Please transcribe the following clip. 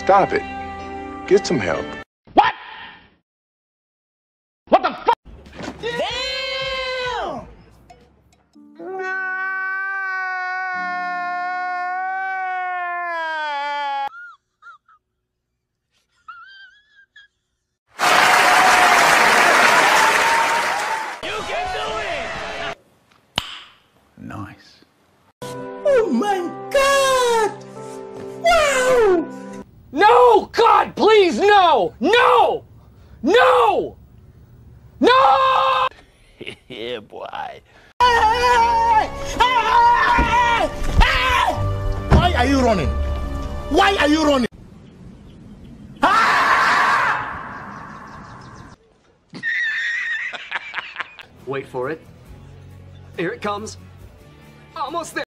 Stop it. Get some help. What? What the fuck? Damn! You can do it! Nice. Oh my No! God, please, no! No! No! No! yeah, boy. Why are you running? Why are you running? Wait for it. Here it comes. Almost there.